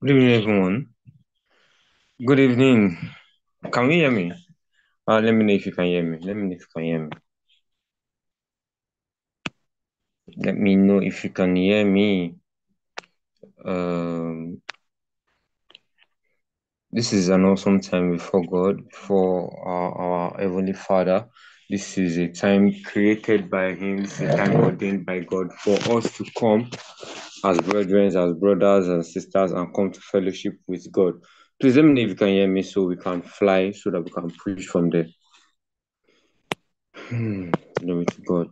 Good evening, everyone. Good evening. Can you hear me? Uh, let me know if you can hear me. Let me know if you can hear me. Let me know if you can hear me. Um, this is an awesome time before God, before our, our Heavenly Father. This is a time created by Him, a time ordained by God for us to come as brethren, as brothers and sisters, and come to fellowship with God. Please let me know if you can hear me so we can fly, so that we can preach from there. Hmm, glory to God.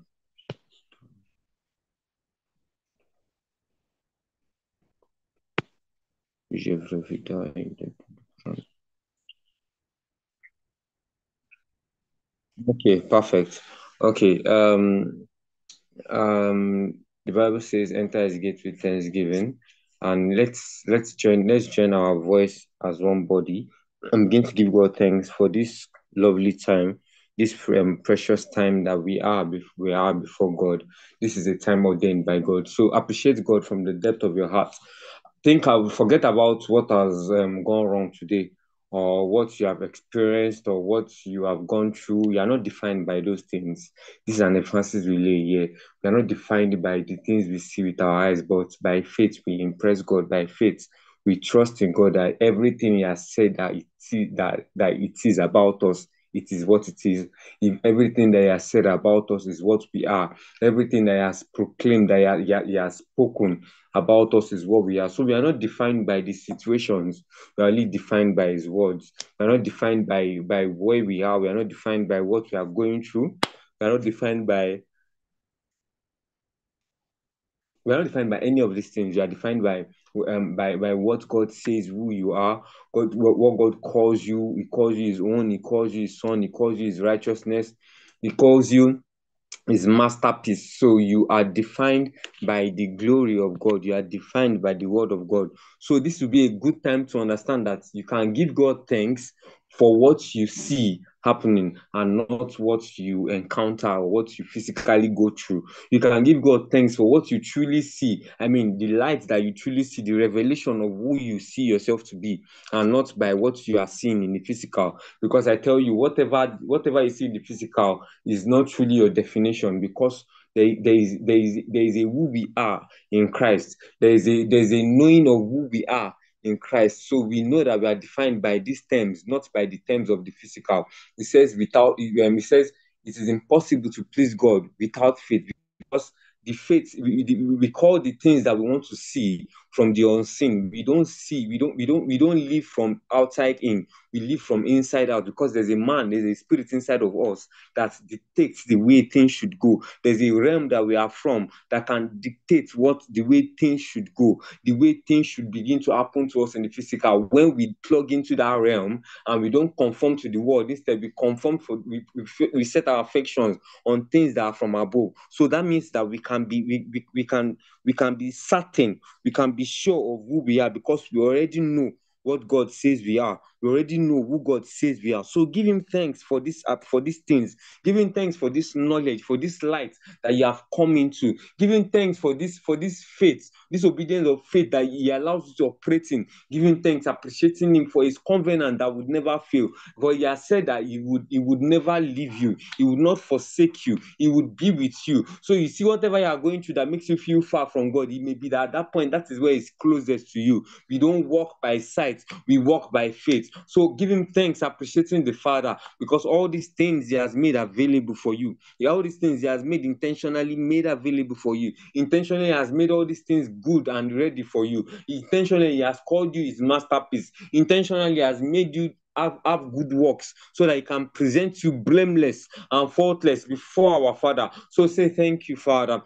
J'ai vu Okay, perfect. Okay, um, um, the Bible says, "Enter His gate with thanksgiving," and let's let's join let's join our voice as one body and begin to give God thanks for this lovely time, this um, precious time that we are we are before God. This is a time ordained by God. So appreciate God from the depth of your heart. Think I will forget about what has um, gone wrong today or what you have experienced or what you have gone through, you are not defined by those things. This is an emphasis we lay here. We are not defined by the things we see with our eyes, but by faith we impress God. By faith we trust in God that everything He has said that it is, that, that it is about us it is what it is. If everything that He has said about us is what we are, everything that He has proclaimed, that He, he has spoken about us is what we are. So we are not defined by the situations. We are only defined by His words. We are not defined by by where we are. We are not defined by what we are going through. We are not defined by we are not defined by any of these things. We are defined by um, by by what God says who you are, God what, God calls you. He calls you His own. He calls you His son. He calls you His righteousness. He calls you His masterpiece. So you are defined by the glory of God. You are defined by the word of God. So this will be a good time to understand that you can give God thanks for what you see happening and not what you encounter or what you physically go through. You can give God thanks for what you truly see. I mean, the light that you truly see, the revelation of who you see yourself to be, and not by what you are seeing in the physical. Because I tell you, whatever whatever you see in the physical is not truly your definition because there, there is there is there is a who we are in Christ. There is a there is a knowing of who we are in Christ. So we know that we are defined by these terms, not by the terms of the physical. It says without um, it says it is impossible to please God without faith because the faith we, we call the things that we want to see from the unseen. We don't see we don't we don't we don't live from outside in. We live from inside out because there's a man there's a spirit inside of us that dictates the way things should go. There's a realm that we are from that can dictate what the way things should go the way things should begin to happen to us in the physical. When we plug into that realm and we don't conform to the world instead we conform for we, we, we set our affections on things that are from above. So that means that we can be we, we, we can we can be certain we can be sure of who we are because we already know what God says we are. We already know who God says we are. So give him thanks for this uh, for these things. Give him thanks for this knowledge, for this light that you have come into. Give him thanks for this for this faith, this obedience of faith that he allows you to operate in. Him thanks, appreciating him for his covenant that would never fail. For he has said that he would he would never leave you, he would not forsake you, he would be with you. So you see, whatever you are going through that makes you feel far from God, it may be that at that point that is where he's closest to you. We don't walk by sight, we walk by faith. So give him thanks, appreciating the Father, because all these things he has made available for you. All these things he has made intentionally made available for you. Intentionally has made all these things good and ready for you. Intentionally he has called you his masterpiece. Intentionally has made you have, have good works so that he can present you blameless and faultless before our Father. So say thank you, Father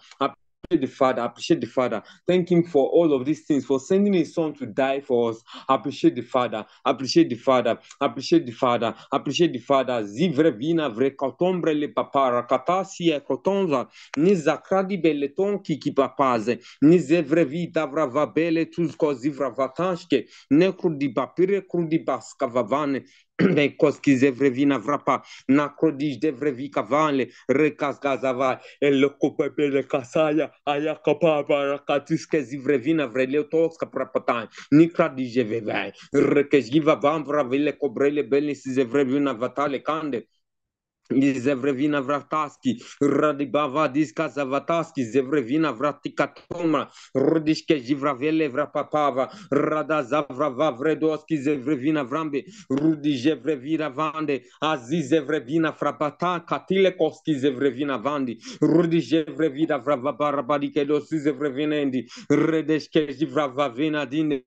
the Father, appreciate the Father. Thank Him for all of these things, for sending His Son to die for us. Appreciate the Father, appreciate the Father, appreciate the Father, appreciate the Father. Zivre vina vre kotombre le papara katasi e kotonza ni zakradi beleton ki ki papaze ni zevre vita vrava bele tuzko zivra vatanshke ne krudi bapire krudi baska Venkoski zevrevi navrapa, nakrodish devrevi kavanle, rekas gazava, el le kasaya, aya kapapa, rakatiske zivrevi toska prapatan, rekesgiva vamvra vile kobrele kande, Изевревина вратаски, ради бава диска за ватаски, зевревина врати катома, родишке живра веле врапапава, рада заврава вредоски, зевревина врамби, руди жевревина ванде, ази зевревина фрапата, катиле коски зевревина ванди, руди жевревина врава барабади кедоси зевревина енди, редешке живра вавина динде,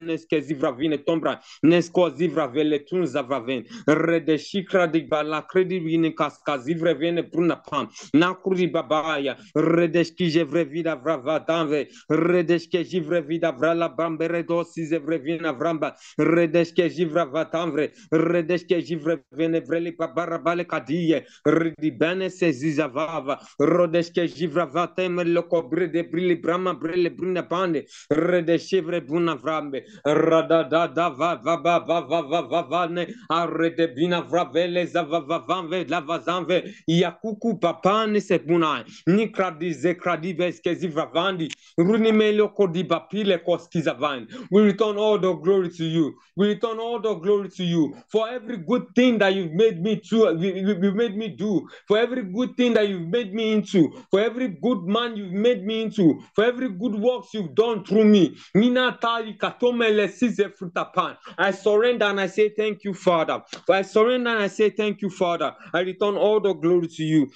neskezi vine tombra neskozi vravele tun zavraven redeshi kradi bala kredi bine kaskazi vrevene pruna pam. Nakuri babaya vida jevrevida vravadanve redeske jivrevida vrala bambere dosi zevrevina vramba. Redeske jivravadamvre redeske jivrevene vreli babarabale kadie ridibene sezizavava rodeske jivravatem lokobre de brili brama brele brina bande redeshivre buna vrambe yakuku papane se ni kradi ze kradi veskezi vravandi runi melo kodi bapile koskizavan we return all the glory to you we return all the glory to you for every good thing that you've made me to you made me do for every good thing that you've made me into for every good man you've made me into for every good works you've done through me nina tali katomele I surrender and I say thank you, Father. I surrender and I say thank you, Father. I return all the glory to you.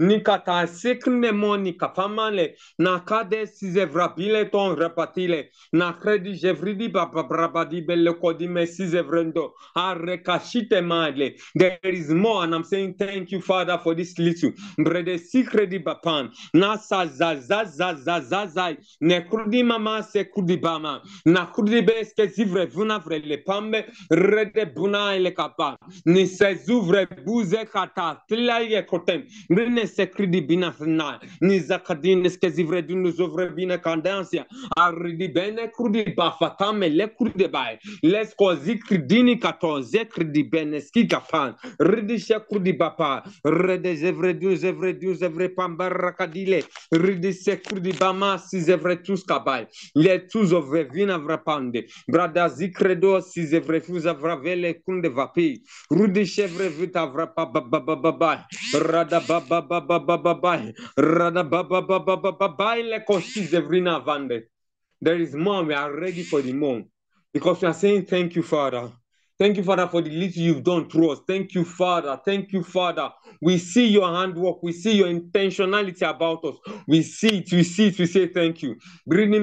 Nikata sekne moni kapamale. Nakade sizevrabile ton repatile. Na kredi jevridi papa brabadi belle kodime sizevrendo. Arekashite madle. There is more and I'm saying thank you, Father, for this little. Brede sikredi bapan. Nasa zazazazazazai. Ne krudi mama se bama. Na zivre vuna vre le pambe. Rede buna ele kapa. Ni se zuvre buze kata. Tila kotem. Rene se krudi bina. Ni zakadin eske zivre zovre bina. Aridi bene krudi bafatame le bai. Les ko zikridini katon zekridi bene ski kafan. Ridi she krudi bapa. Rede zevre zevre du zevre pambar kadile. Ridi se bama vrapande. Vravele kunde vapi. Chevre vita. Rada. Rada vande. There is more. We are ready for the more. Because we are saying thank you, Father. Thank you, Father, for the little you've done through us. Thank you, Father. Thank you, Father. We see your handwork. We see your intentionality about us. We see it. We see it. We say thank you. Brini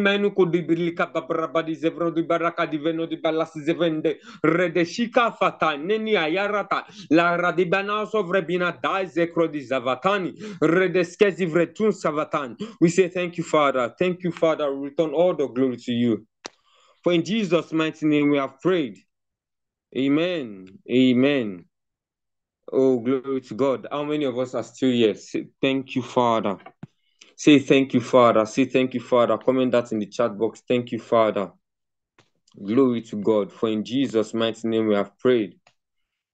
fata neni ayarata. La radibana sovrebina dai zekro di zavatani. Redeskezi vretun savatani. We say thank you, Father. Thank you, Father. We return all the glory to you. For in Jesus' mighty name we have prayed. Amen. Amen. Oh, glory to God. How many of us are still here? Say, thank you, Father. Say thank you, Father. Say thank you, Father. Comment that in the chat box. Thank you, Father. Glory to God. For in Jesus' mighty name we have prayed.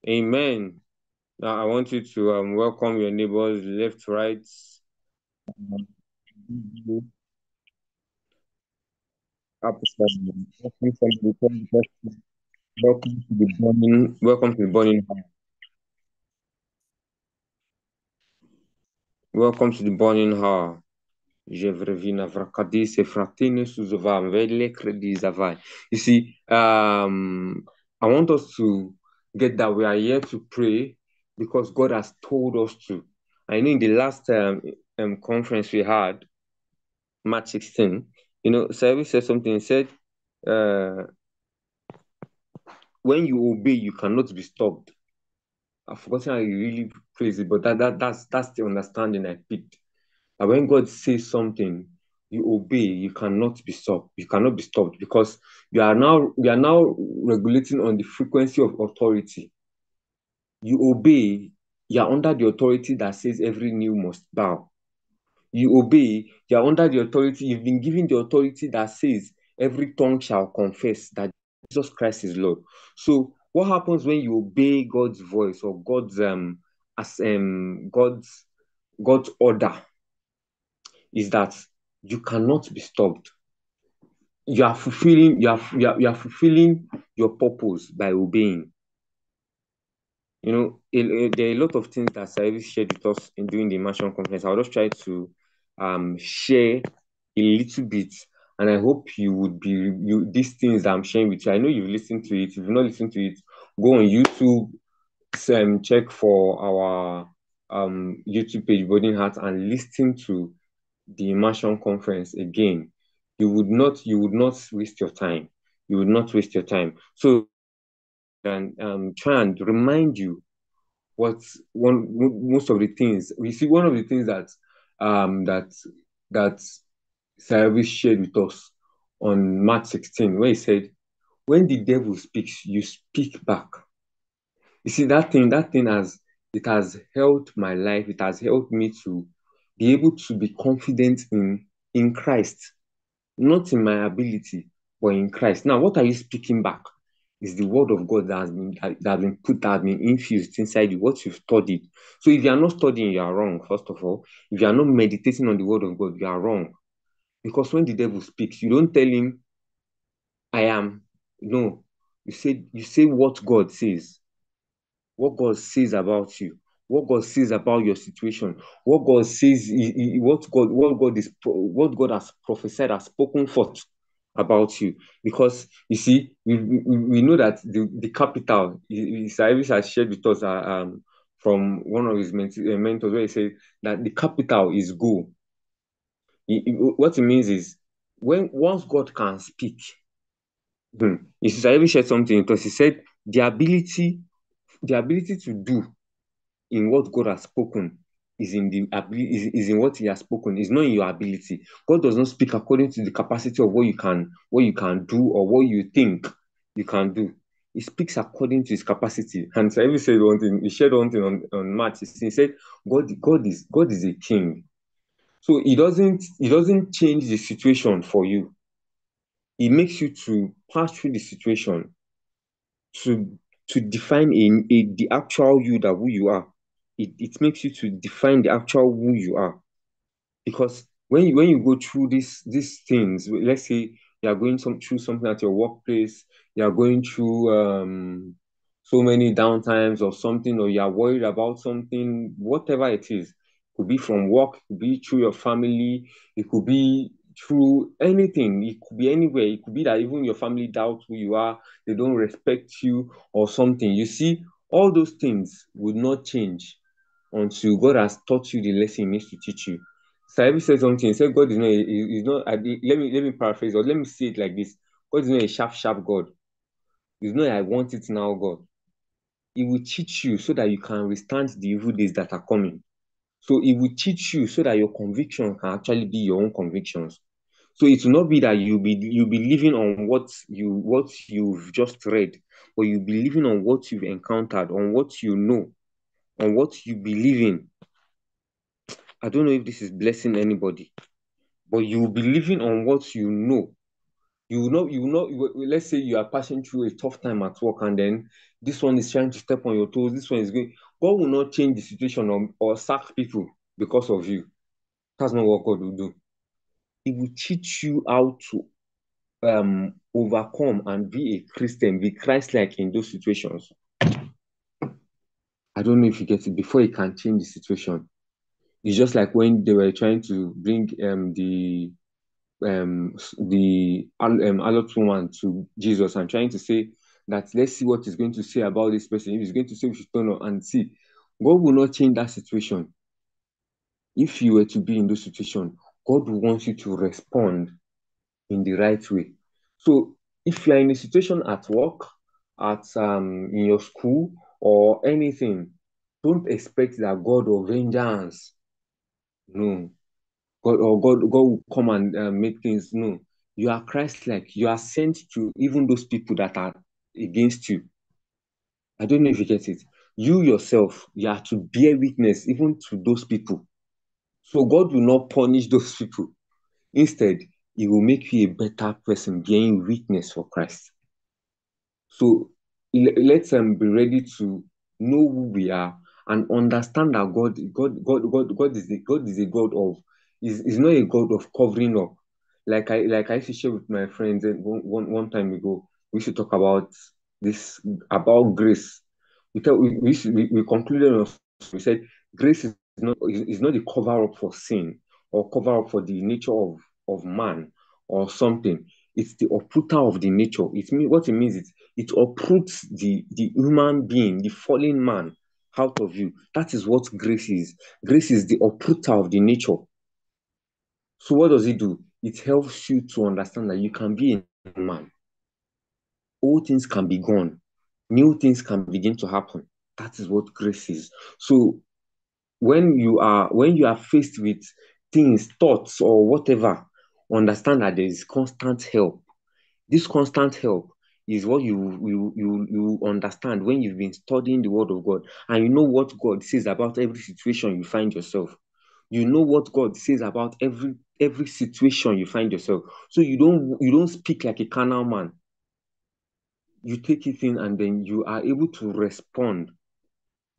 Amen. Now I want you to um, welcome your neighbors left, right. Up, Welcome to the burning. Welcome to the burning. Welcome to the burning kredizavai. You see, um, I want us to get that we are here to pray because God has told us to. I know in the last um, um conference we had, March 16, you know, Cyrus said something. He said, uh, when you obey, you cannot be stopped. I've forgotten how you really phrase it, but that, that that's that's the understanding I picked. And when God says something, you obey, you cannot be stopped. You cannot be stopped because you are now you are now regulating on the frequency of authority. You obey, you are under the authority that says every knee must bow. you obey, you are under the authority, you've been given the authority that says every tongue shall confess that Jesus Christ is Lord. So what happens when you obey God's voice or God's um as um God's God's order is that you cannot be stopped. You are fulfilling you are, you are, you are fulfilling your purpose by obeying. You know, there are a lot of things that Cyrus shared with us in doing the immersion conference. I'll just try to um share a little bit and I hope you would be you these things I'm sharing with you. I know you've listened to it. If you've not listened to it, go on YouTube, um, check for our um YouTube page, Burning Heart, and listen to the immersion conference again. You would not you would not waste your time. You would not waste your time. So and um try and remind you what one most of the things we see one of the things that um that that Cyrus shared with us on March 16, where he said, When the devil speaks, you speak back. You see, that thing, that thing has it has helped my life, it has helped me to be able to be confident in in Christ, not in my ability, but in Christ. Now, what are you speaking back? Is the word of God that has been that, that has been put, that has been infused inside you, what you've studied. So if you are not studying, you are wrong, first of all. If you are not meditating on the word of God, you are wrong. Because when the devil speaks, you don't tell him, I am. No. You say you say what God says. What God says about you. What God says about your situation. What God says, what God, what God is, what God has prophesied, has spoken forth about you. Because you see, we, we, know that the, the capital, Cyrus has shared with us uh, um, from one of his mentors where he said that the capital is go what it means is when once God can speak, hmm, you see, I even shared something because he said the ability, the ability to do in what God has spoken is in the ability is, is in what he has spoken, is not in your ability. God does not speak according to the capacity of what you can what you can do or what you think you can do. He speaks according to his capacity. And so I even said one thing, he shared one thing on, on March. He said, God, God is God is a king. So it doesn't it doesn't change the situation for you. It makes you to pass through the situation to to define a the actual you that who you are. It, it makes you to define the actual who you are. Because when you when you go through these these things, let's say you are going some, through something at your workplace, you are going through um so many downtimes or something, or you are worried about something, whatever it is, could be from work, could be through your family, it could be through anything. It could be anywhere. It could be that even your family doubts who you are, they don't respect you or something. You see, all those things would not change until God has taught you the lesson he needs to teach you. So I said something. He said God is not. Is not. Let me let me paraphrase or let me say it like this. God is not a sharp, sharp God. He's not. I want it now, God. He will teach you so that you can withstand the evil days that are coming. So it will teach you so that your conviction can actually be your own convictions. So it will not be that you'll be you'll be living on what you what you've just read, but you'll be living on what you've encountered, on what you know, on what you believe in. I don't know if this is blessing anybody, but you'll be living on what you know. You will not, you will not, let's say you are passing through a tough time at work and then this one is trying to step on your toes, this one is going, God will not change the situation or, or sack people because of you. That's not what God will do. He will teach you how to um, overcome and be a Christian, be Christ-like in those situations. I don't know if you get it before he can change the situation. It's just like when they were trying to bring um, the um, the um, adult woman to Jesus and trying to say that let's see what he's going to say about this person. If he's going to say we should turn on and see, God will not change that situation. If you were to be in those situation, God wants you to respond in the right way. So if you are in a situation at work, at um in your school or anything, don't expect that God of vengeance. No. God or God, God will come and uh, make things no. You are Christ-like. You are sent to even those people that are against you. I don't know if you get it. You yourself, you have to bear witness even to those people. So God will not punish those people. Instead, He will make you a better person, bearing witness for Christ. So let's um, be ready to know who we are and understand that God, God, God, God, God is a, God is a God of is, is not a God of covering up. Like I like I used to share with my friends one, one, one time ago, we should talk about this about grace. We, tell, we, we, we, concluded we said grace is not is not the cover up for sin or cover up for the nature of, of man or something. It's the uprooter of the nature. It mean what it means is it uproots the, the human being, the fallen man out of you. That is what grace is. Grace is the uprooter of the nature. So what does it do? It helps you to understand that you can be a man. All things can be gone. New things can begin to happen. That is what grace is. So when you are when you are faced with things, thoughts, or whatever, understand that there is constant help. This constant help is what you you you you understand when you've been studying the word of God and you know what God says about every situation you find yourself. You know what God says about every every situation you find yourself. So you don't you don't speak like a carnal man. You take it in and then you are able to respond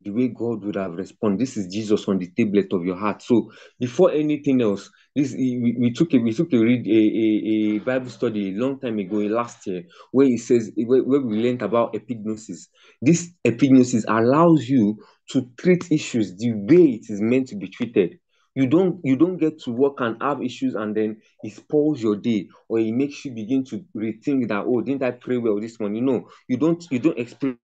the way God would have responded. This is Jesus on the tablet of your heart. So before anything else, this we, we took a we took a read a, a, a Bible study a long time ago, last year, where it says where, where we learned about epignosis. This epignosis allows you to treat issues the way it is meant to be treated. You don't you don't get to work and have issues and then it spoils your day or it makes you begin to rethink that oh didn't I pray well this morning? No, you don't you don't experience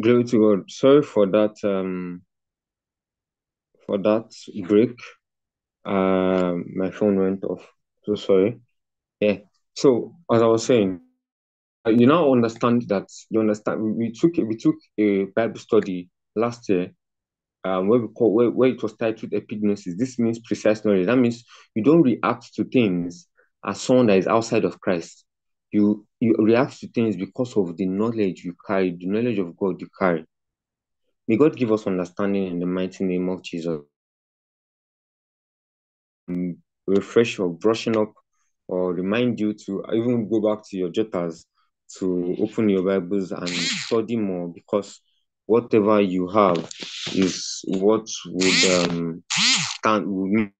Glory to God. Sorry for that um for that break. Um my phone went off. So sorry. Yeah. So as I was saying, uh, you now understand that you understand we, we took we took a Bible study last year um, where we call where, where it was titled epignosis. This means precise knowledge. That means you don't react to things as someone that is outside of Christ. You you react to things because of the knowledge you carry, the knowledge of God you carry. May God give us understanding in the mighty name of Jesus. Um, refresh or brushing up or remind you to even go back to your jotters to open your Bibles and study more because whatever you have is what would um stand would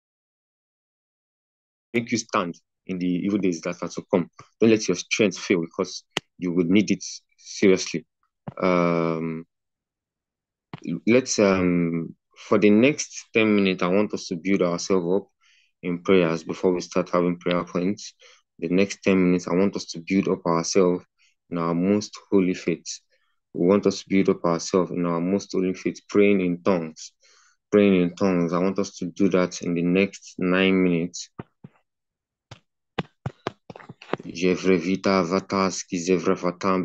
make you stand in the evil days that are to come. Don't let your strength fail because you would need it seriously. Um, let's um for the next 10 minutes, I want us to build ourselves up in prayers before we start having prayer points. The next 10 minutes, I want us to build up ourselves in our most holy faith. We want us to build up ourselves in our most holy faith, praying in tongues. Praying in tongues. I want us to do that in the next nine minutes. Jevrevitāvatās, Kizevravatām,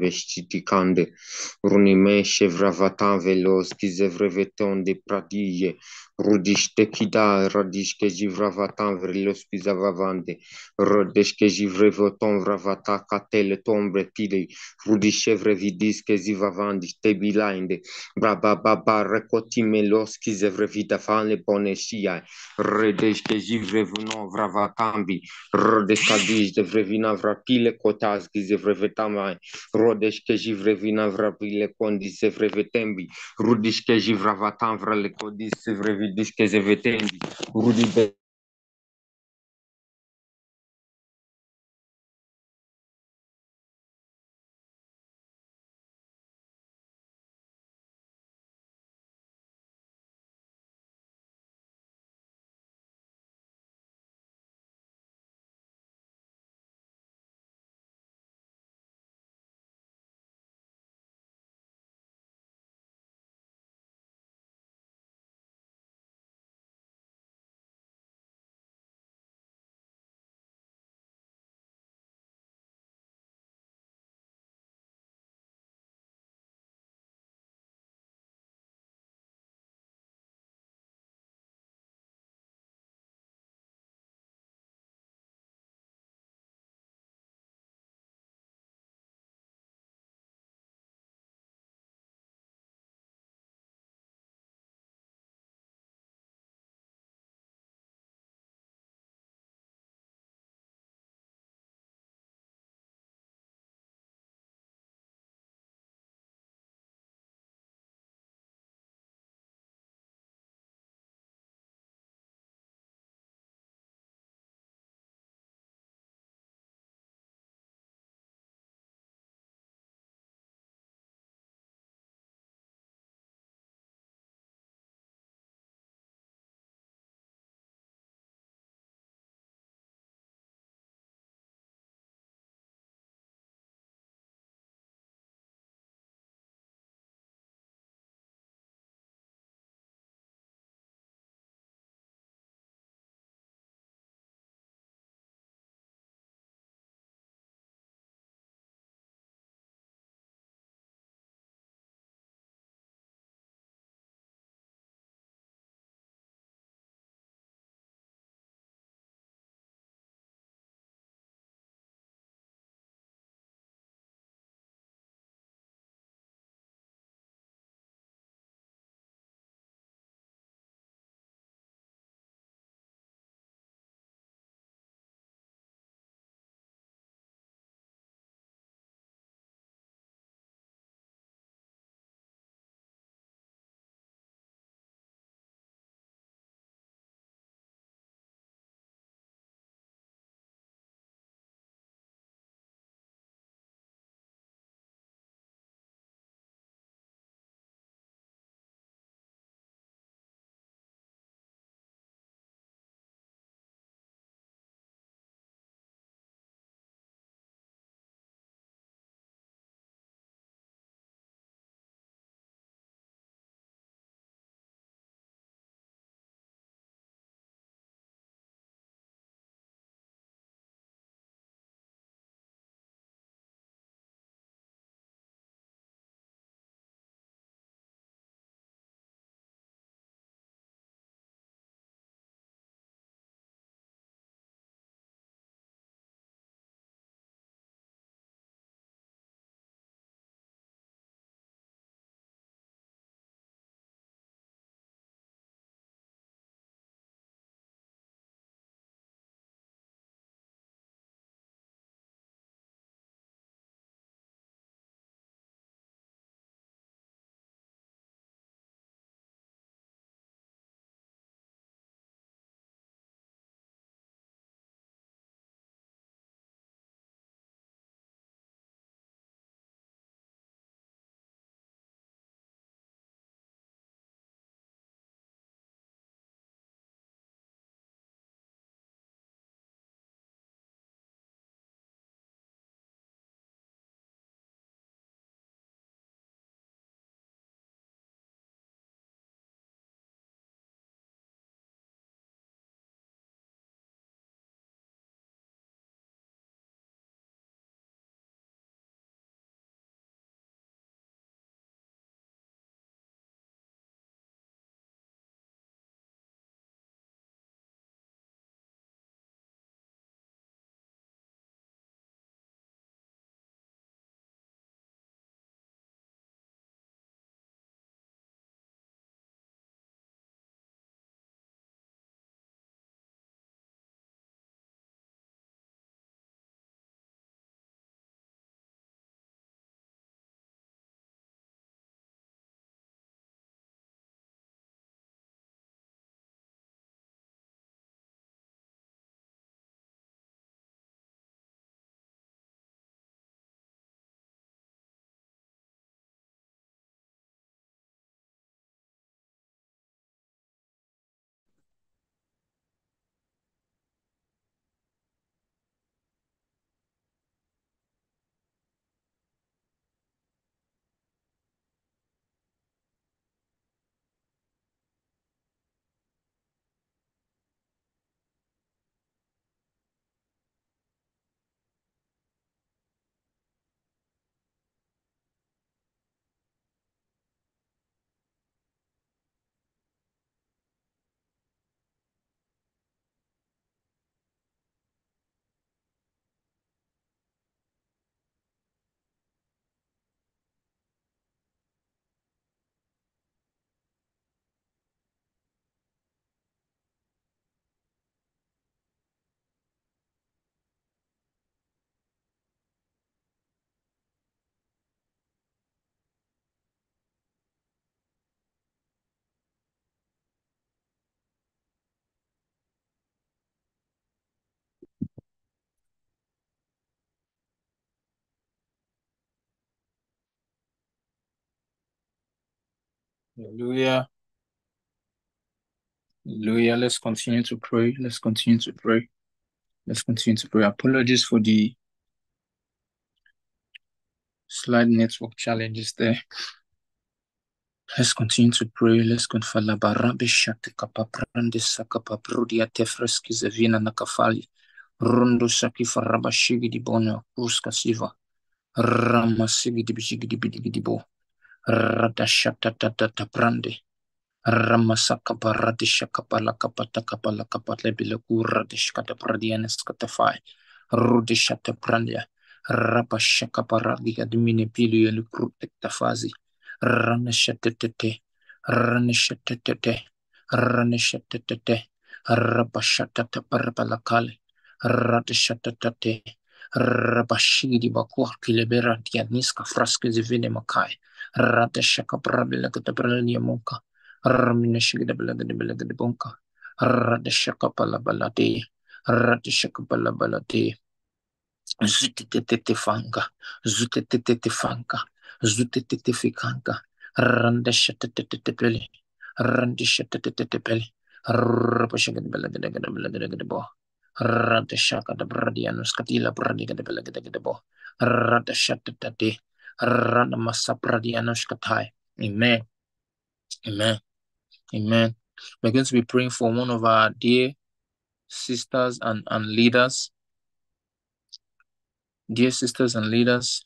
Runimē, Chevravatām, Velos, Kizevreveton, de Pradille, Rodishte kida, rodishke jivra vatan vrilospiza vavande, rodeshke jivre voton vravata katele tombre pide, rodishe vrevidiske zivavandi tebilinde, braba baba rekotime loski zevrevita fane bonesia, redeshke jivre vunon vravatambi, rodeskadish de vrevina vrapile kotaski zevrevetamai, rodeshke jivre vina vrapile kondi zevrevetembi, rodishke jivra vatan vrale kodis zevrevita vrevidishke ze vetendi. Rudi Hallelujah. Hallelujah. Let's continue to pray. Let's continue to pray. Let's continue to pray. Apologies for the slight network challenges there. Let's continue to pray. Let's confala barabe shate kapaprande sakapa prudia tefreski zevina nakafali. Rondo saki faraba shigi di bono kuska siva. Rama sigi di bishigi di bidigi di bo. Rada shata tata prande. Ramasaka parati shakapala Rabashidi bakua kilebera dianiska fraske zivine makai. Rata shakaparabila kataprania monka. Ramneshigida Belagadi Belagadi Bunka, Radeshaka Palabalade, Radeshaka Palabalade, Zutete Fanga, Zutete Fanga, Zutete Fikanga, Randeshatete Peli, Randeshatete Peli, Rabashagad Belagadi Belagadi Bo. The Bradianus de Ranamasa Bradianus Katai. Amen. Amen. Amen. We're going to be praying for one of our dear sisters and, and leaders. Dear sisters and leaders.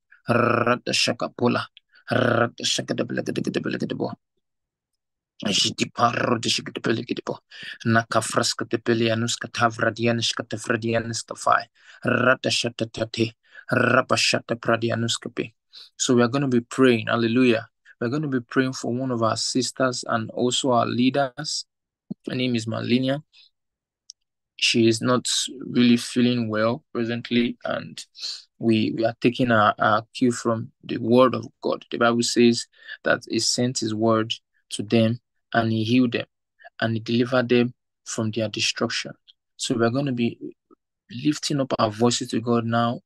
Rada shaka bradianuski. Rada belegedegedebo. Rada shagada belegedegedebo. Rada shaka pula. Rada shagada belegedegedebo. Jidiparo de Shigdepeligidipo, Nakafraska de Pelianus Catavradianus Catafradianus Cafai, Ratashatate, Rapashata Pradianus So we are going to be praying, hallelujah. We're going to be praying for one of our sisters and also our leaders. Her name is Malinia. She is not really feeling well presently, and we, we are taking our, our cue from the word of God. The Bible says that He sent His word to them and he healed them and he delivered them from their destruction. So we're going to be lifting up our voices to God now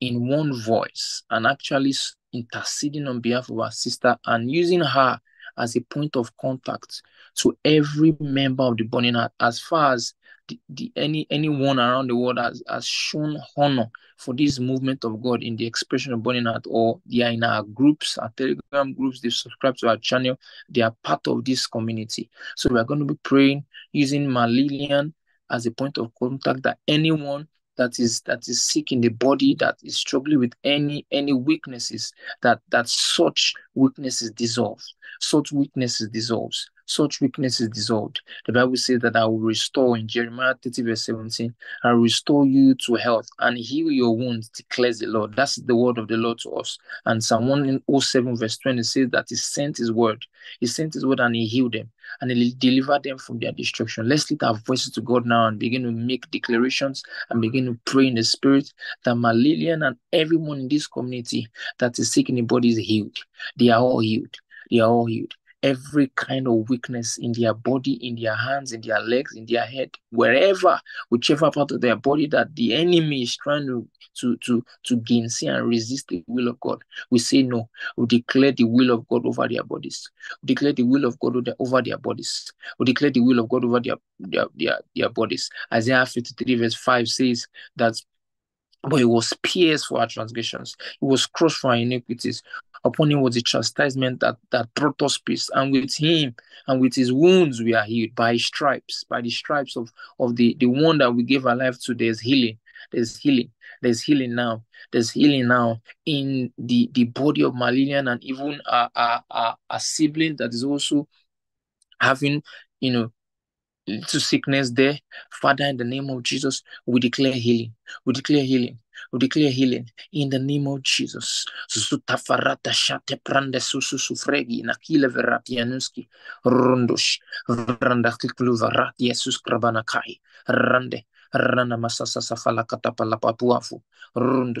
in one voice and actually interceding on behalf of our sister and using her as a point of contact to every member of the burning heart as far as the, the, any anyone around the world has, has shown honor for this movement of God in the expression of burning heart, or they are in our groups, our telegram groups, they subscribe to our channel, they are part of this community. So we are going to be praying using Malilian as a point of contact that anyone that is that is sick in the body that is struggling with any any weaknesses that that such weaknesses dissolve such weaknesses dissolves such weakness is dissolved. The Bible says that I will restore in Jeremiah 30, verse 17, I will restore you to health and heal your wounds, declares the Lord. That's the word of the Lord to us. And Psalm 107, verse 20 says that He sent His word. He sent His word and He healed them and He delivered them from their destruction. Let's lift our voices to God now and begin to make declarations and begin to pray in the Spirit that Malilian and everyone in this community that is sick in the body is healed. They are all healed. They are all healed every kind of weakness in their body, in their hands, in their legs, in their head, wherever, whichever part of their body that the enemy is trying to to to to gainsay and resist the will of God. We say no. We declare the will of God over their bodies. We declare the will of God over their bodies. We declare the will of God over their their their, their bodies. Isaiah 53 verse 5 says that but he was pierced for our transgressions. He was crushed for our iniquities. Upon him was the chastisement that, that brought us peace. And with him and with his wounds we are healed. By his stripes, by the stripes of, of the, the one that we gave our life to, there's healing. There's healing. There's healing now. There's healing now in the, the body of Malinian and even a, a, sibling that is also having, you know, to sickness there. Father, in the name of Jesus, we declare healing. We declare healing. We declare healing in the name of Jesus. Shate prande susu sufregi rundush Jesus rande rana masasa safala papuafu randa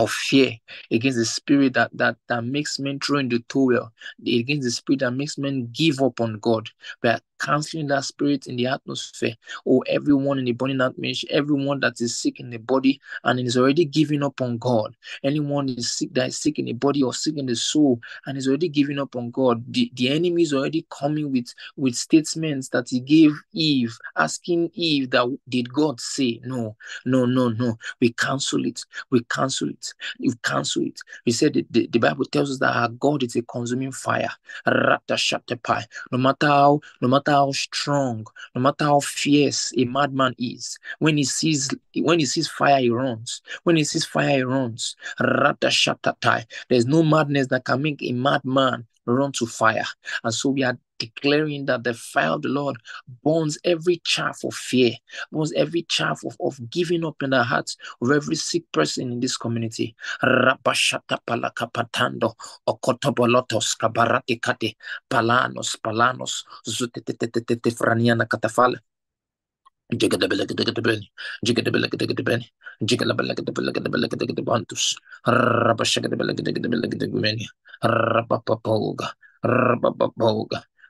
of fear, against the spirit that that that makes men throw in the towel, against the spirit that makes men give up on God. We are canceling that spirit in the atmosphere. Or oh, everyone in the burning atmosphere, everyone that is sick in the body and is already giving up on God. Anyone is sick that is sick in the body or sick in the soul and is already giving up on God. The, the enemy is already coming with with statements that he gave Eve, asking Eve that did God say no, no, no, no. We cancel it. We cancel it. You cancel it. We said the, the, the, Bible tells us that our God is a consuming fire. No matter how, no matter how strong, no matter how fierce a madman is, when he sees when he sees fire, he runs. When he sees fire, he runs. There's no madness that can make a madman run to fire. And so we are declaring that the fire of the Lord burns every chaff of fear, burns every chaff of, of giving up in the hearts of every sick person in this community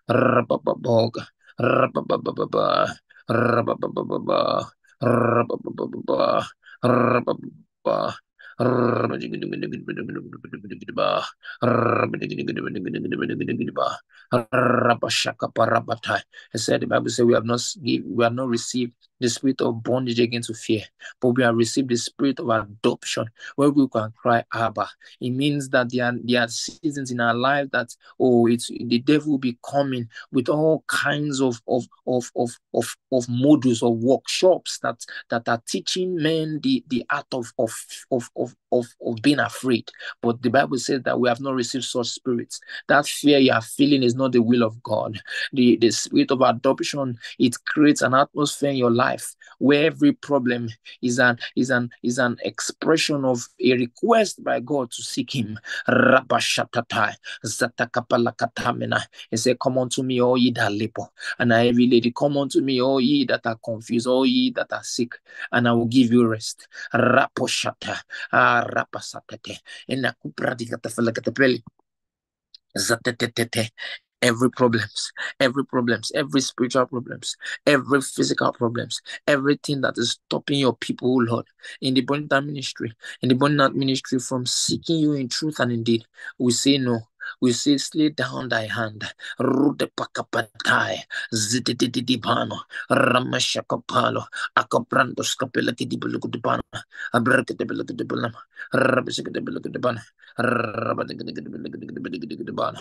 rapapapoga, rapapapapa, rapapapapa, rapapapapa, rapapapa, he said the Bible says we have not we have not received the spirit of bondage against fear, but we have received the spirit of adoption where we can cry Abba. It means that there are, there are seasons in our life that oh it's the devil will be coming with all kinds of of of of of, of modules or workshops that that are teaching men the, the art of of, of of of of being afraid. But the Bible says that we have not received such spirits. That fear you are feeling is not the will of God. The the spirit of adoption it creates an atmosphere in your life life where every problem is an is an is an expression of a request by God to seek him. He said, Come unto me, all ye that labor, and I heavy lady, come unto me, all ye that are confused, all ye that are sick, and I will give you rest. Raposhata, ah, every problems every problems every spiritual problems every physical problems everything that is stopping your people oh lord in the abundant ministry in the abundant ministry from seeking you in truth and indeed we say no we say, slay down thy hand. Rude pakapatai. Zidididibano. Ramashakapalo. Akabrando skapela kidibulukudibana. Abrakadibulukudibana. Rabishakadibulukudibana. Rabadikadibulukudibana.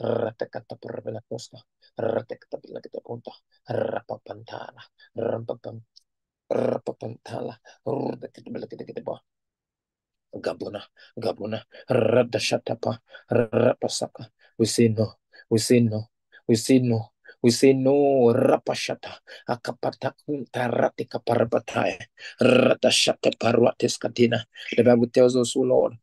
punta, zikitipelekiti punta, ratakata por la costa, ratakata pelekiti punta, rapapantala, rampapam, rudakitipelekiti po. Gabuna, Gabuna, Radashatapa, Rapasaka. We say no, we say no, We say no. We say no, rapashata, akapatakunta rate kaparabataya, ratashata paruates katina. The Bible tells us, oh Lord,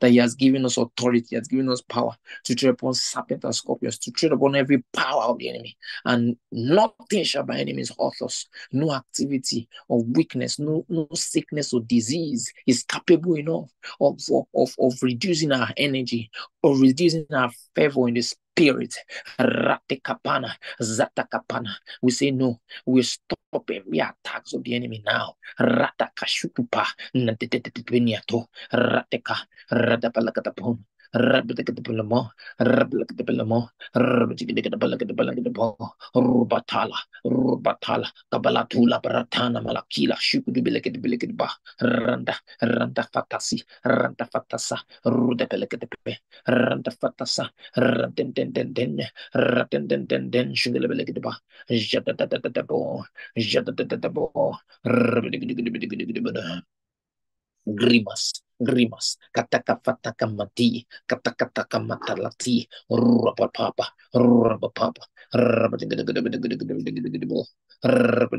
that He has given us authority, He has given us power to tread upon serpents and scorpions, to tread upon every power of the enemy, and nothing shall by enemies hurt us. No activity of weakness, no, no sickness or disease is capable enough of, of, of reducing our energy or reducing our favor in the spirit. Ratekapana, Zatakapana. We say no. We stop every attacks of the enemy now. Ratakashutupa, Natetipianiato, Rateka, Radapalakatapon. rab kita kita lemah rab kita kita lemah rab kita kita bala kita bala kita boh rubatala rubatala kabala tula baratana malakila syukudu bila kita bila kita bah randa randa fatasi randa fatasa ruda bila kita pe randa fatasa ranten ten ten ten raten ten ten ten bah jata tata tata boh jata tata tata boh rab grimas grimas kata fataka mati kataka taka matalati rapa papa rapa papa rapa rapa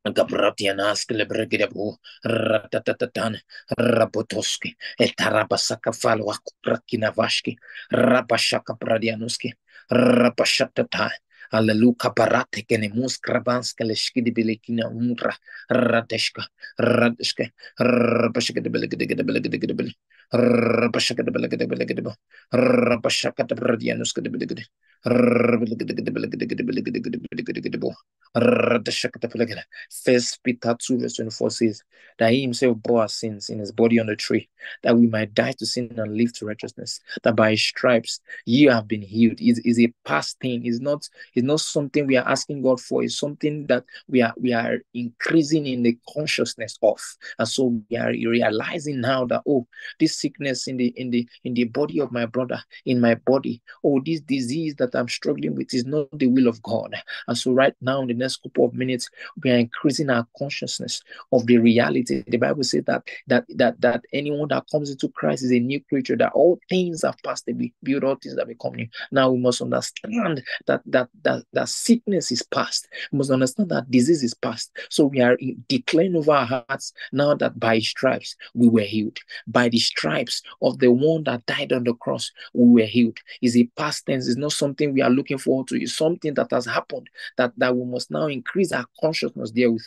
Gabratianas rabashaka रपशत था। Aleluya parate que nemus krabans que leshki de belekina umra radeshka radeshka rabashka de belek de belek de belek rabashka de belek de belek de rabashka de radianus de belek de First Peter 2 verse 24 says that he himself bore our sins in his body on the tree, that we might die to sin and live to righteousness, that by his stripes you have been healed. Is is a past thing, it's not it's not something we are asking God for, it's something that we are we are increasing in the consciousness of. And so we are realizing now that oh, this sickness in the in the in the body of my brother, in my body, oh, this disease that I'm struggling with is not the will of God. And so right now, in the next couple of minutes, we are increasing our consciousness of the reality. The Bible says that that that that anyone that comes into Christ is a new creature, that all things have passed away, build all things that become new. Now we must understand that that that that sickness is past. We must understand that disease is past. So we are declaring over our hearts now that by stripes we were healed. By the stripes of the one that died on the cross, we were healed. Is a past tense, it's not something we are looking forward to, it's something that has happened that, that we must now increase our consciousness therewith.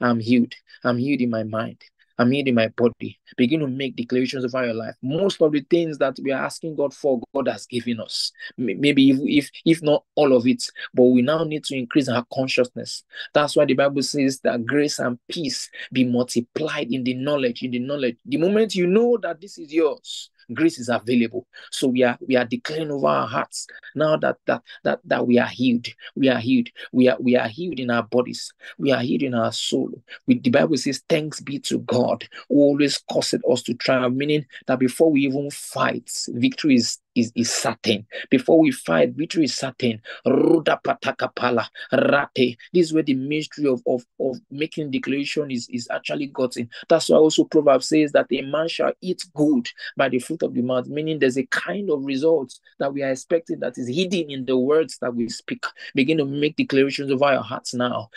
I'm healed. I'm healed in my mind. I'm healed in my body. Begin to make declarations over your life. Most of the things that we are asking God for, God has given us. Maybe if, if if not all of it, but we now need to increase our consciousness. That's why the Bible says that grace and peace be multiplied in the knowledge, in the knowledge. The moment you know that this is yours, grace is available. So we are we are declaring over our hearts now that that that that we are healed. We are healed. We are we are healed in our bodies. We are healed in our soul. We, the Bible says, "Thanks be to God who always caused us to triumph." Meaning that before we even fight, victory is is, is certain. Before we fight, victory is certain. Ruda patakapala rate. This is where the mystery of, of, of making declaration is, is actually gotten. That's why also Proverbs says that a man shall eat good by the fruit of the mouth, meaning there's a kind of result that we are expecting that is hidden in the words that we speak. Begin to make declarations over our hearts now.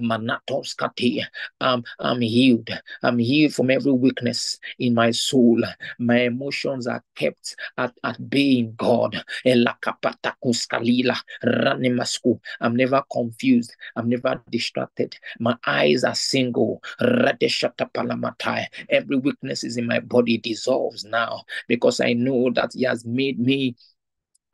Manatoskati. Um, Healed. I'm healed from every weakness in my soul. My emotions are kept at, at bay in God. I'm never confused. I'm never distracted. My eyes are single. Every weakness is in my body dissolves now because I know that He has made me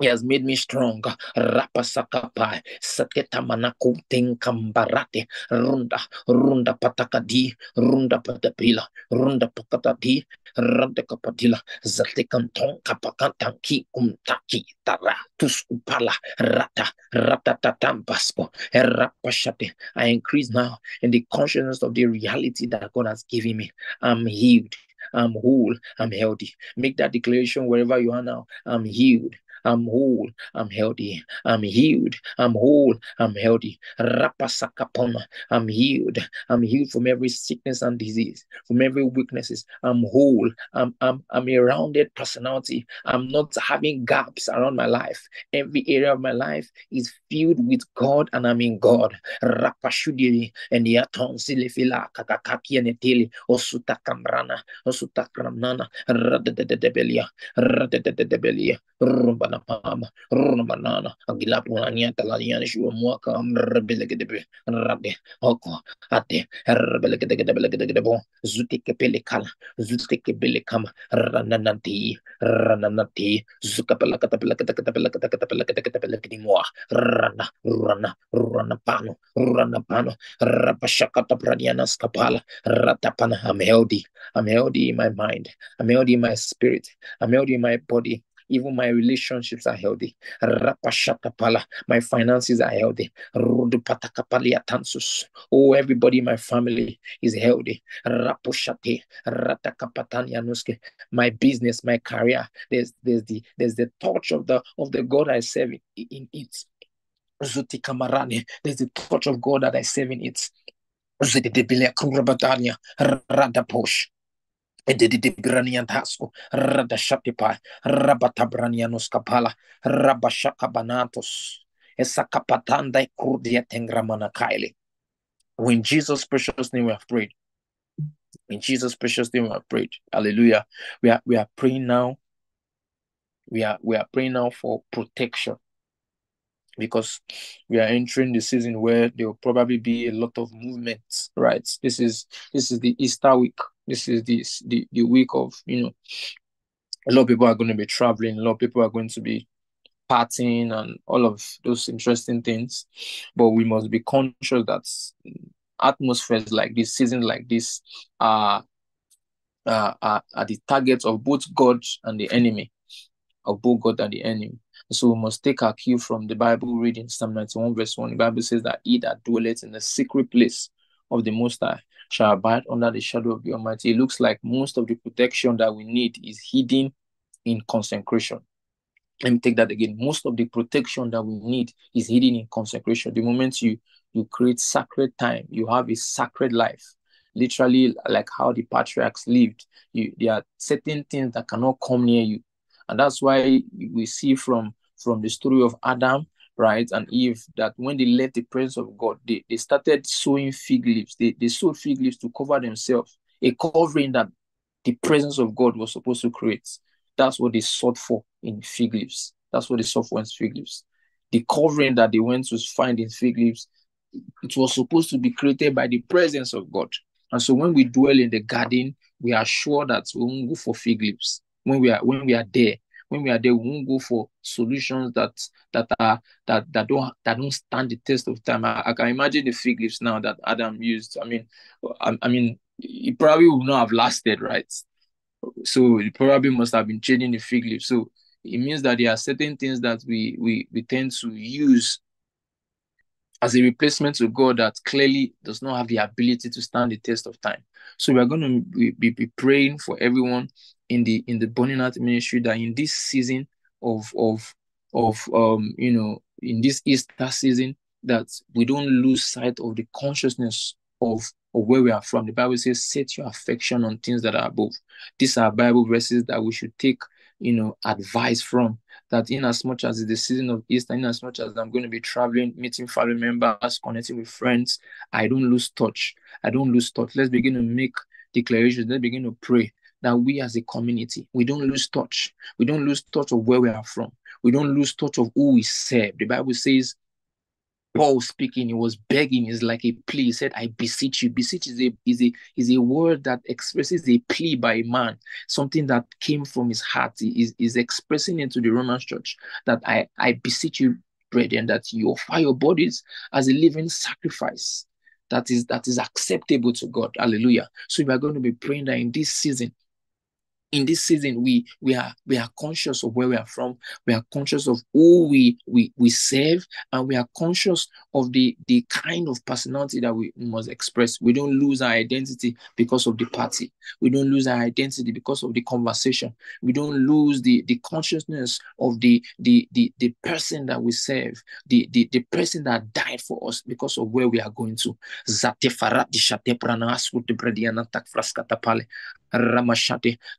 He has made me strong. Rapasakapai, saketa manaku kambarate, runda, runda patakadi, runda patapila, runda pakatadi, runda kapadila, zatekanton kapakantanki umtaki, tara, tus upala, rata, rata tatambaspo, rapashate. I increase now in the consciousness of the reality that God has given me. I'm healed. I'm whole. I'm healthy. Make that declaration wherever you are now. I'm healed. I'm whole. I'm healthy. I'm healed. I'm whole. I'm healthy. Rapasakapona. I'm healed. I'm healed from every sickness and disease, from every weaknesses. I'm whole. I'm, I'm, I'm a rounded personality. I'm not having gaps around my life. Every area of my life is filled with God and I'm in God. Rapashudiri and yaton silifila kakakaki and eteli osuta kamrana osuta kramnana radadadabelia radadadabelia rumbana pama rumbanana agilapu ania talania shua mwaka mrebelegedebe rade oko ate rebelegedegedebelegedebo zutike pele kala zutike pele kama rananati rananati zukapela katapela katapela katapela katapela katapela rana rana rana pano rana pano rapashakata pradiana skapala ratapana I'm healthy I'm healthy in my mind I'm healthy in my spirit I'm healthy in my body even my relationships are healthy. My finances are healthy. Oh, everybody in my family is healthy. My business, my career, there's there's the there's the touch of the of the God I serve in, in it. Zuti Kamarani, there's the touch of God that I serve in it. Radaposh ededede branian tasko radashatipa rabatabranianos kapala rabashakabanatos esakapatanda kurdia tengramana kaili when Jesus precious name we have prayed. In Jesus precious name we have prayed. Hallelujah. We are we are praying now. We are we are praying now for protection. Because we are entering the season where there will probably be a lot of movements right? This is this is the easter week this is the, the, the week of, you know, a lot of people are going to be traveling, a lot of people are going to be partying and all of those interesting things. But we must be conscious that atmospheres like this, seasons like this, are, uh, are, are the targets of both God and the enemy, of both God and the enemy. So we must take our cue from the Bible reading, Psalm 91, verse 1. The Bible says that he that dwelleth in the secret place of the Most High shall abide under the shadow of the Almighty. It looks like most of the protection that we need is hidden in consecration. Let me take that again. Most of the protection that we need is hidden in consecration. The moment you you create sacred time, you have a sacred life. Literally, like how the patriarchs lived. You, there are certain things that cannot come near you, and that's why we see from from the story of Adam right, and Eve, that when they left the presence of God, they, they started sowing fig leaves. They, they sowed fig leaves to cover themselves, a covering that the presence of God was supposed to create. That's what they sought for in fig leaves. That's what they sought for in fig leaves. The covering that they went to find in fig leaves, it was supposed to be created by the presence of God. And so when we dwell in the garden, we are sure that we won't go for fig leaves. When we are when we are there, when we are there, we won't go for solutions that that are that that don't that don't stand the test of time. I, I can imagine the fig leaves now that Adam used. I mean, I, I mean, it probably would not have lasted, right? So it probably must have been changing the fig leaf. So it means that there are certain things that we we we tend to use as a replacement to God that clearly does not have the ability to stand the test of time. So we are going to be, be praying for everyone in the in the burning heart ministry that in this season of of of um you know in this Easter season that we don't lose sight of the consciousness of of where we are from. The Bible says, "Set your affection on things that are above." These are Bible verses that we should take you know advice from that in as much as it's the season of Easter, in as much as I'm going to be traveling, meeting family members, connecting with friends, I don't lose touch. I don't lose touch. Let's begin to make declarations. Let's begin to pray that we as a community, we don't lose touch. We don't lose touch of where we are from. We don't lose touch of who we serve. The Bible says, Paul speaking, he was begging, is like a plea. He said, I beseech you. Beseech is a, is, a, is a word that expresses a plea by a man, something that came from his heart. He is, is expressing into the Roman church that I, I beseech you, brethren, that you offer your bodies as a living sacrifice that is that is acceptable to God. Hallelujah. So we are going to be praying that in this season, in this season we we are we are conscious of where we are from. We are conscious of who we we we serve and we are conscious of the the kind of personality that we must express. We don't lose our identity because of the party. We don't lose our identity because of the conversation. We don't lose the the consciousness of the the the, the person that we serve the, the the person that died for us because of where we are going to.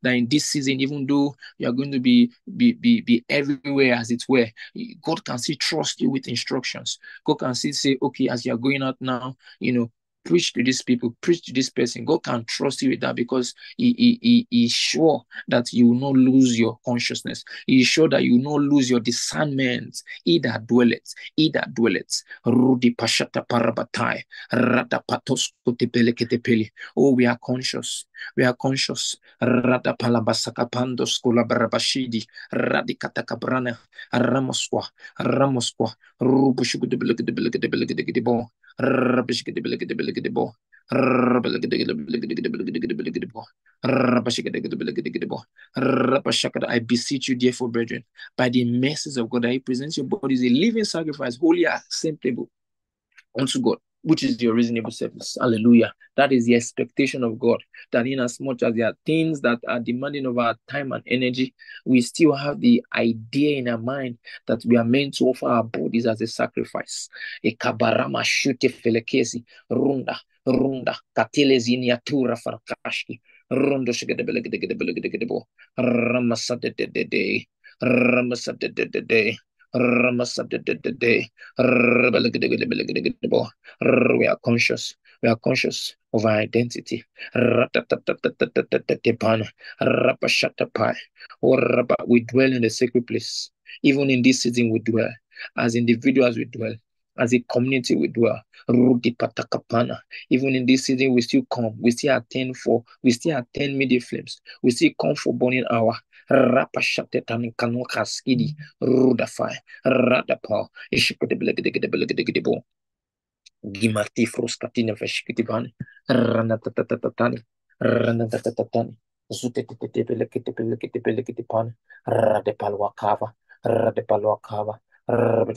That in this season, even though you are going to be, be, be, be everywhere as it were, God can still trust you with instructions. God can still say, okay, as you are going out now, you know, preach to these people, preach to this person. God can trust you with that because he, he, he, he is sure that you will not lose your consciousness. He is sure that you will not lose your discernment. He that dwelleth, he that dwelleth. Rudi pashata parabatai, rata patosko tepele Oh, we are conscious. We are conscious. Rada palabasaka pandos kula barabashidi, radikata kabrana, ramoskwa, ramoskwa, rubushugudubilugudubilugudubilugudibon. I beseech you, therefore, brethren, by the mercies of God, I present your bodies a living sacrifice, holy, acceptable unto God, which is your reasonable service. Hallelujah. That is the expectation of God. That in as much as there are things that are demanding of our time and energy, we still have the idea in our mind that we are meant to offer our bodies as a sacrifice. A kabarama shute felekesi runda runda katelezinia tura farkashki rondo shigedebelegedegedebelegedebo ramasa de we are conscious. We are conscious of our identity. We dwell in the sacred place. Even in this season, we dwell. As individuals, we dwell. As a community, we dwell. Even in this season, we still come. We still attend for. We still attend midday flames. We still come for burning hour. rapashate tani kanu kaskidi gede radapa ishikidebelegidegidebelegidegidebo gede frustatine veshikidibani ranatatatatani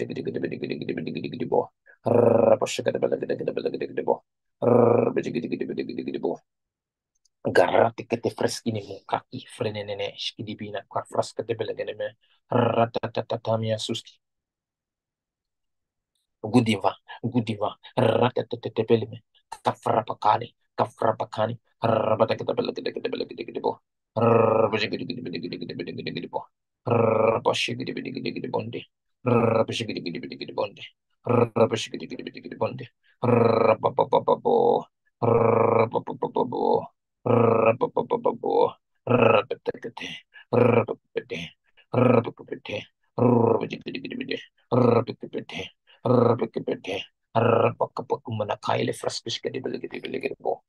gede gede gede gede gede rabashikidebelegidebelegidebo garati kete freskini mu kaki frenenene shkidi bina kwa fraskete belegene me ratatatamia suski gudiva gudiva ratatatete beleme kafra pakani kafra pakani rabata kete gede kete belegede kete bo rabashe gede gede gede gede gede gede gede gede bo rabashe gede gede gede gede bonde rabashe gede gede gede gede bonde rabashe gede gede gede gede bonde rababababo rababababo Kaile Fraskiskadibiligidibiligidibo.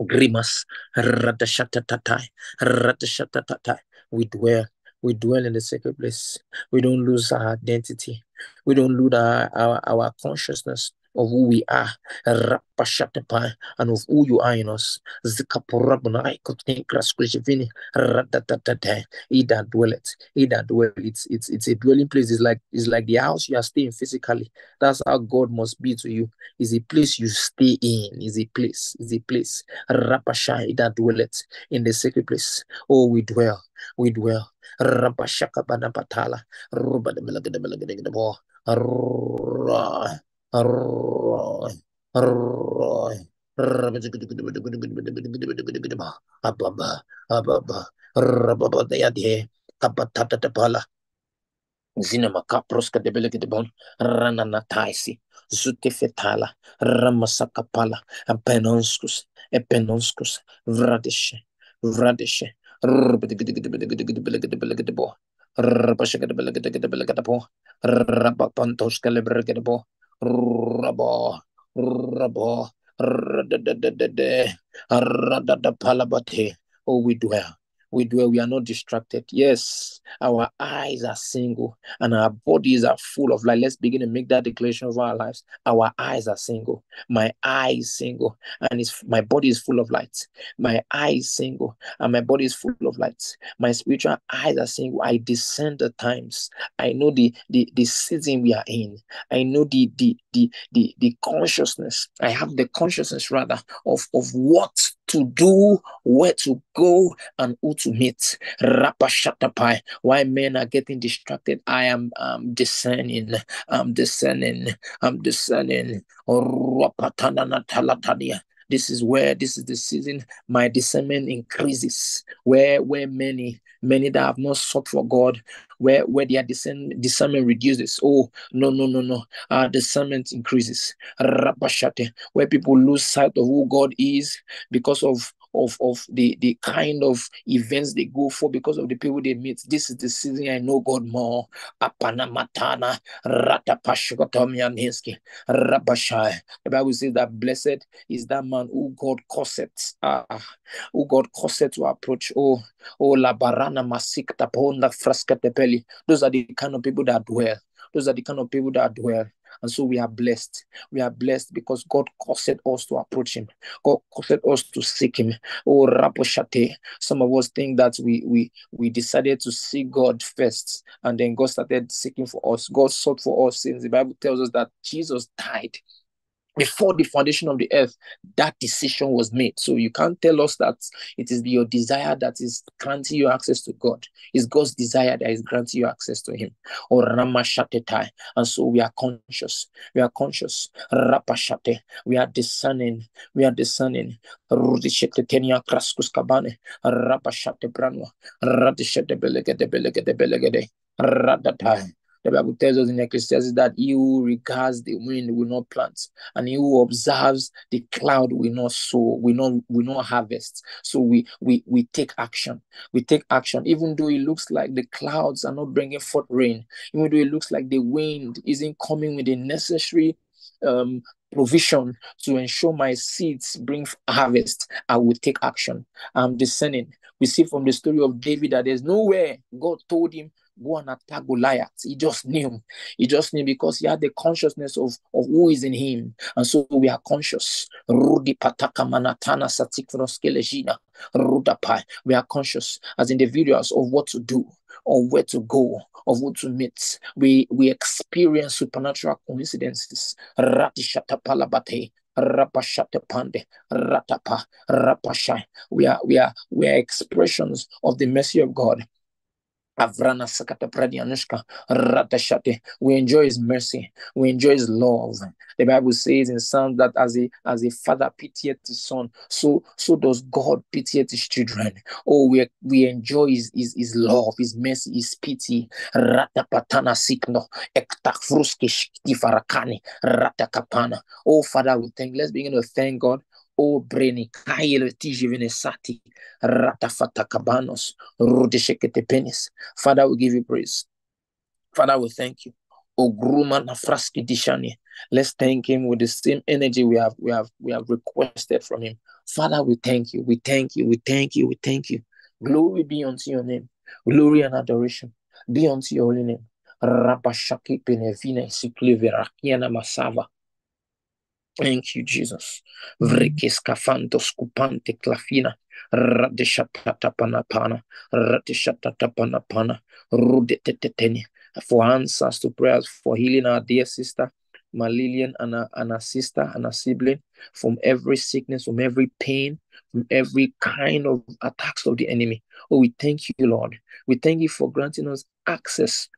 Grimas, Radashatatatai, Radashatatatai. We dwell. We dwell in the sacred place. We don't lose our identity. We don't lose our, our, our consciousness of who we are and of who you are in us. He that dwelleth, he that dwell. It's it's it's a dwelling place. It's like it's like the house you are staying physically. That's how God must be to you. Is a place you stay in. Is a place. Is a place. Rapashai that dwelleth in the sacred place. Oh, we dwell. We dwell. Rabashaka Banapatala, Ruba roh roh apa apa apa apa apa ya dia kapat tata tepala zina makapros kadebele kedebon rana nataisi zutefetala ramasakapala penonskus epenonskus vradishe vradishe Rabasha Rabo, Rabo, Radadadadade, Radadapalabate. Oh, we dwell we dwell, we are not distracted. Yes, our eyes are single and our bodies are full of light. Let's begin to make that declaration of our lives. Our eyes are single. My eye is single and it's, my body is full of light. My eye is single and my body is full of light. My spiritual eyes are single. I discern the times. I know the, the, the season we are in. I know the, the, the, the, the consciousness. I have the consciousness rather of, of what to do, where to go, and who to meet. Rapashatapai. Why men are getting distracted, I am um, discerning. I'm discerning. I'm discerning. This is where this is the season my discernment increases. Where where many many that have not sought for God, where where their discern, discernment reduces. Oh no no no no, our discernment increases. Where people lose sight of who God is because of of of the the kind of events they go for because of the people they meet. This is the season I know God more. Apana matana ratapashukotomianinski rabashai. The Bible says that blessed is that man who God causeth, ah, who God causeth to approach. Oh, oh la barana masik taponda fraskatepeli. Those are the kind of people that dwell. Those are the kind of people that dwell. And so we are blessed. We are blessed because God caused us to approach Him. God caused us to seek Him. Oh, Raposhate. Some of us think that we we we decided to seek God first, and then God started seeking for us. God sought for us since the Bible tells us that Jesus died before the foundation of the earth, that decision was made. So you can't tell us that it is your desire that is granting you access to God. It's God's desire that is granting you access to Him. Or Rama Ramashatetai. And so we are conscious. We are conscious. Rapashate. We are discerning. We are discerning. Rudishetetenia kraskus kabane. Rapashate branwa. Radishete belegede belegede belegede. Radatai. The Bible tells us in Ecclesiastes that he who regards the wind will not plant, and he who observes the cloud will not sow, will not will not harvest. So we we we take action. We take action, even though it looks like the clouds are not bringing forth rain, even though it looks like the wind isn't coming with the necessary um, provision to ensure my seeds bring harvest, I will take action. I'm discerning. We see from the story of David that there's nowhere God told him go and attack Goliath. He just knew. He just knew because he had the consciousness of, of who is in him. And so we are conscious. Rudapai. We are conscious as individuals of what to do, or where to go, of who to meet. We we experience supernatural coincidences. Ratishatapalabate. Rapashatapande, Ratapa, Rapashai. We are we are we are expressions of the mercy of God Avrana Ratashate. We enjoy his mercy. We enjoy his love. The Bible says in Psalms that as a as a father pitieth his son, so so does God pitieth his children. Oh, we we enjoy his, his, his love, his mercy, his pity. Sikno shkifarakani ratakapana. Oh Father, we thank. Let's begin to thank God o breni kailo tijivene sati ratafata kabanos rudeshekete penis. Father, we give you praise. Father, we thank you. Ogruma nafraski dishani. Let's thank him with the same energy we have we have we have requested from him. Father, we thank you. We thank you. We thank you. We thank you. Glory be unto your name. Glory and adoration be unto your holy name. Rabashaki penevina siklivera kiana masava. Thank you, Jesus. Vrekis kafantos kupante klafina. Radeshatatapana Radeshatatapana Rudeteteni. For answers to prayers, for healing our dear sister, Malilian and our, and our sister and our sibling from every sickness, from every pain, from every kind of attacks of the enemy. Oh, we thank you, Lord. We thank you for granting us access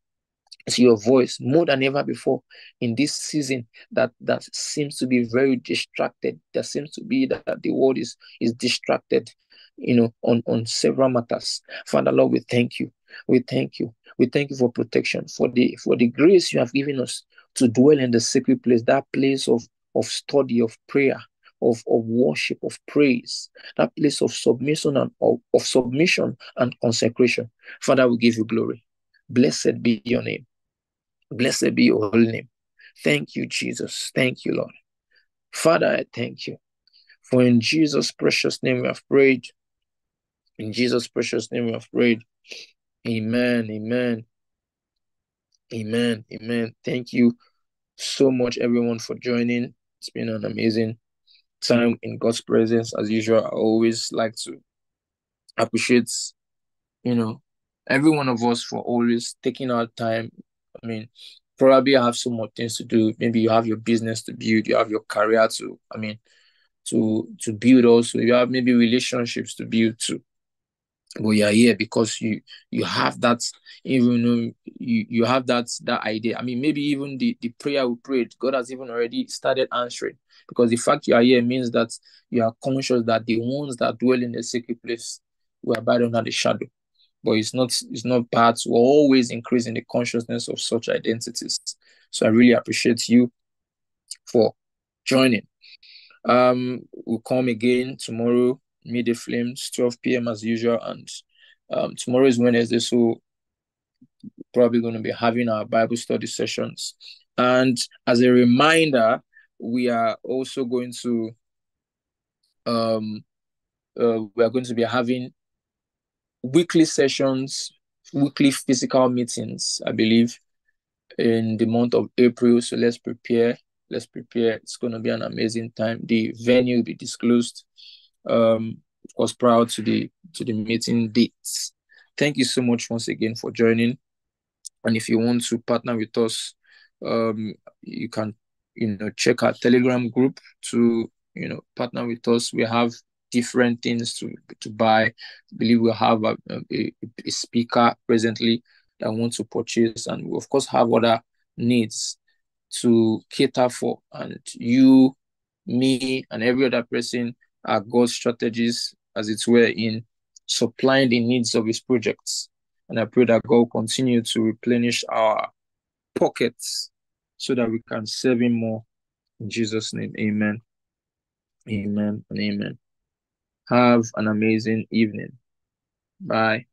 to your voice more than ever before in this season that that seems to be very distracted. There seems to be that, that the world is is distracted you know on on several matters. Father lord we thank you. We thank you. We thank you for protection for the for the grace you have given us to dwell in the secret place that place of of study of prayer of, of worship of praise that place of submission and of, of submission and consecration. Father we give you glory. Blessed be your name Blessed be your holy name. Thank you, Jesus. Thank you, Lord. Father, I thank you. For in Jesus' precious name we have prayed. In Jesus' precious name we have prayed. Amen. Amen. Amen. Amen. Thank you so much, everyone, for joining. It's been an amazing time in God's presence. As usual, I always like to appreciate, you know, every one of us for always taking our time. I mean, probably I have some more things to do. Maybe you have your business to build, you have your career to, I mean, to to build also. You have maybe relationships to build too but you're here because you you have that even you you have that that idea i mean maybe even the the prayer we prayed god has even already started answering because the fact you are here means that you are conscious that the ones that dwell in the secret place will abide under the shadow but it's not it's not bad to always increase in the consciousness of such identities. So i really appreciate you for joining. Um we'll come again tomorrow midday flames 12 p.m as usual. And um, tomorrow is wednesday so probably going to be having our bible study sessions. And as a reminder we are also going to um uh, we are going to be having weekly sessions weekly physical meetings i believe in the month of april so let's prepare let's prepare it's going to be an amazing time the venue will be disclosed um, of course, proud to the to the meeting dates. Thank you so much once again for joining. And if you want to partner with us, um, you can, you know, check our Telegram group to, you know, partner with us. We have different things to to buy. I believe we have a, a, a speaker presently that wants to purchase, and we of course have other needs to cater for. And you, me, and every other person are God's strategies, as it were, in supplying the needs of his projects. And I pray that God will continue to replenish our pockets so that we can serve him more. In Jesus' name, amen. Amen and amen. Have an amazing evening. Bye.